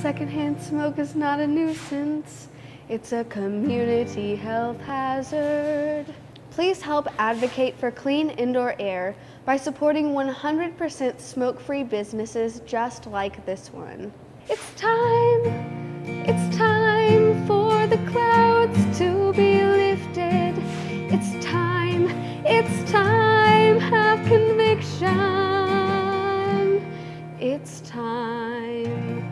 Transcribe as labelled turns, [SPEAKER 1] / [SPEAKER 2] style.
[SPEAKER 1] Secondhand smoke is not a nuisance. It's a community health hazard. Please help advocate for clean indoor air by supporting 100% smoke-free businesses just like this one. It's time, it's time for the clouds to be lifted. It's time, it's time, have conviction. It's time.